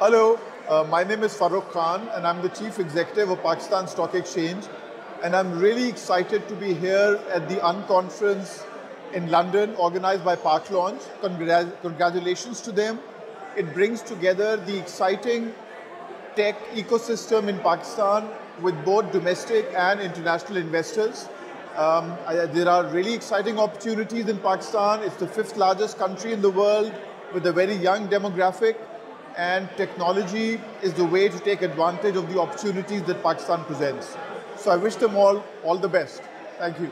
Hello, uh, my name is Farrukh Khan and I'm the Chief Executive of Pakistan Stock Exchange. And I'm really excited to be here at the Unconference in London organized by PakLaunch. Congra congratulations to them. It brings together the exciting tech ecosystem in Pakistan with both domestic and international investors. Um, there are really exciting opportunities in Pakistan. It's the fifth largest country in the world with a very young demographic and technology is the way to take advantage of the opportunities that Pakistan presents. So I wish them all all the best. Thank you.